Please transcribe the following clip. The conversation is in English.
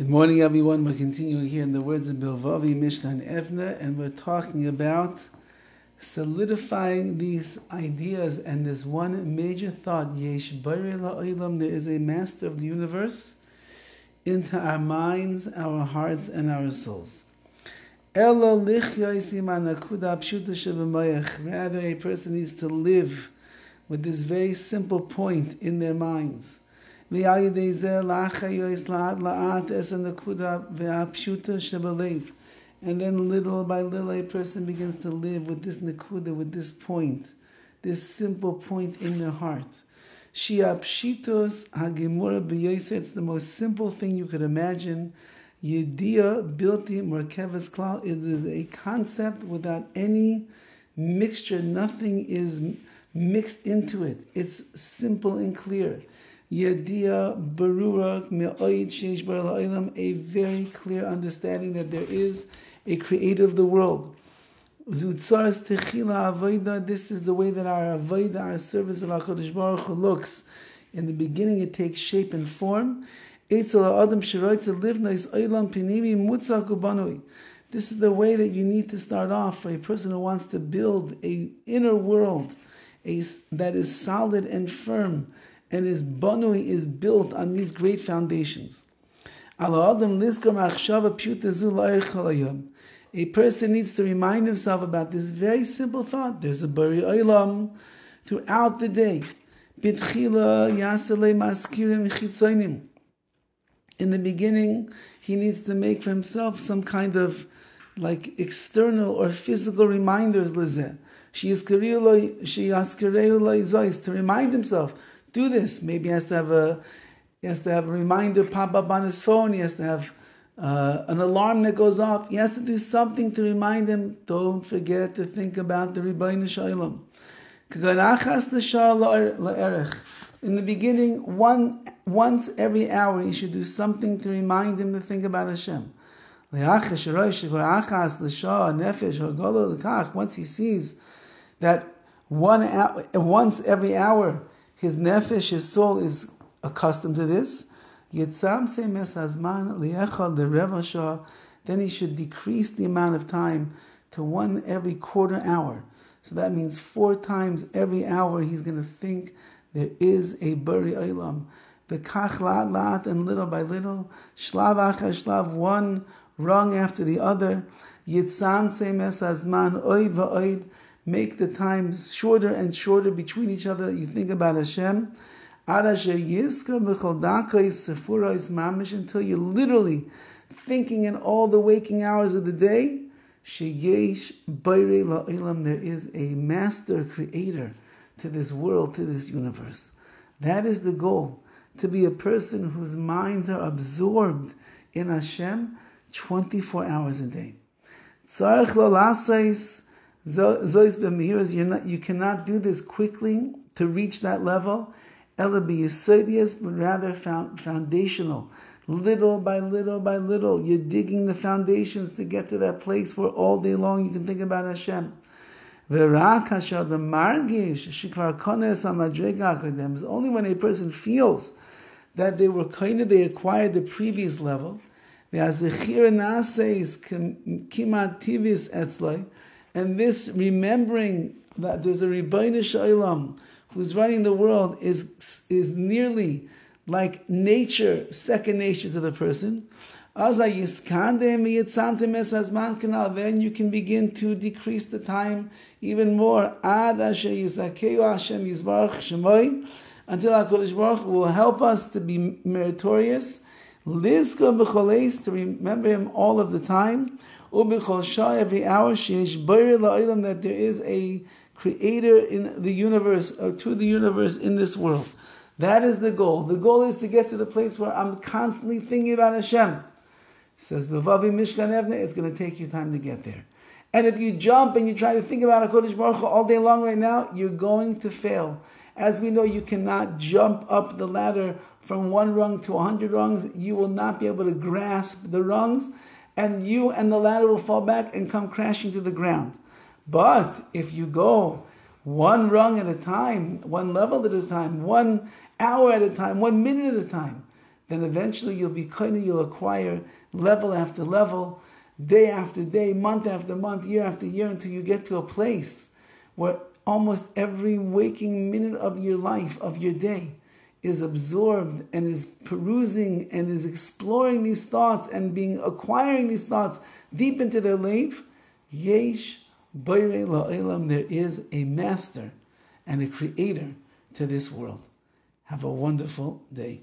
Good morning, everyone. We're continuing here in the words of Bilvavi Mishkan Evneh, and we're talking about solidifying these ideas and this one major thought, Yesh La'olam, there is a master of the universe, into our minds, our hearts, and our souls. Rather, a person needs to live with this very simple point in their minds. And then little by little a person begins to live with this nakuda, with this point, this simple point in their heart. Hagimura it's the most simple thing you could imagine. Yedia bilti merkevas klal, it is a concept without any mixture, nothing is mixed into it. It's simple and clear. Yadia Barura Me'oid Sheish Bar a very clear understanding that there is a creator of the world. Zutzars Techila Avoida, this is the way that our Avoida, our service of HaKadosh Baruch Hu looks. In the beginning it takes shape and form. Adam Pinimi This is the way that you need to start off for a person who wants to build a inner world a, that is solid and firm and his banui is built on these great foundations. A person needs to remind himself about this very simple thought. There's a bari olam throughout the day. In the beginning, he needs to make for himself some kind of like external or physical reminders. She is to remind himself do this. Maybe he has to have a he has to have a reminder pop up on his phone. He has to have uh, an alarm that goes off. He has to do something to remind him. Don't forget to think about the Ribono Shel Olam. In the beginning, one once every hour, he should do something to remind him to think about Hashem. Once he sees that one hour, once every hour his nefesh, his soul is accustomed to this. The Then he should decrease the amount of time to one every quarter hour. So that means four times every hour he's going to think there is a bari olam. Bekach lat lat and little by little, shlav achar shlav, one rung after the other. Yitzam semes hazman oid va'oid make the times shorter and shorter between each other. You think about Hashem. Until you're literally thinking in all the waking hours of the day, there is a master creator to this world, to this universe. That is the goal, to be a person whose minds are absorbed in Hashem 24 hours a day. Zois b'mihiras, you're not, you cannot do this quickly to reach that level. Ela b'yisodias, but rather foundational. Little by little by little, you're digging the foundations to get to that place where all day long you can think about Hashem. V'rak hashal the margish shikvar kones hamadrega is only when a person feels that they were kind of they acquired the previous level. V'azechir naseis kimat tivis etzloi and this remembering that there's a Ribono Shel Olam who's running the world is, is nearly like nature, second nature to the person. Then you can begin to decrease the time even more. Until HaKadosh Baruch will help us to be meritorious. To remember Him all of the time every hour, that there is a creator in the universe, or to the universe in this world. That is the goal. The goal is to get to the place where I'm constantly thinking about Hashem. says Bilvavi Mishkan Evneh, it's going to take you time to get there. And if you jump and you try to think about HaKadosh Baruch Hu all day long right now, you're going to fail. As we know, you cannot jump up the ladder from one rung to a hundred rungs. You will not be able to grasp the rungs and you and the ladder will fall back and come crashing to the ground. But if you go one rung at a time, one level at a time, one hour at a time, one minute at a time, then eventually you'll be you'll acquire level after level, day after day, month after month, year after year, until you get to a place where almost every waking minute of your life, of your day, is absorbed and is perusing and is exploring these thoughts and being acquiring these thoughts deep into their life, yesh la'elam, there is a master and a creator to this world. Have a wonderful day.